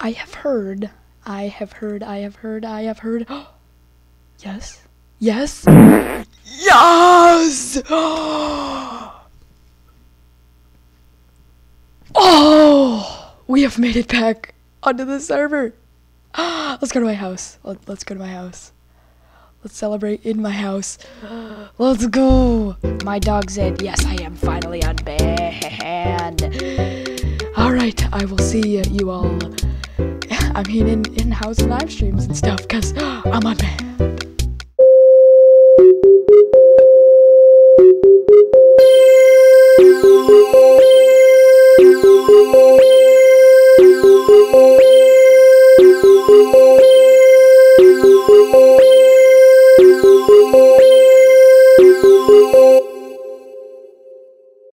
I have heard, I have heard, I have heard, I have heard. yes, yes, yes! oh, we have made it back onto the server. Let's go to my house. Let, let's go to my house. Let's celebrate in my house. Let's go. My dog said, yes, I am finally unbanned. All right, I will see you all. I mean, in in house live streams and stuff, because I'm unbanned. Thank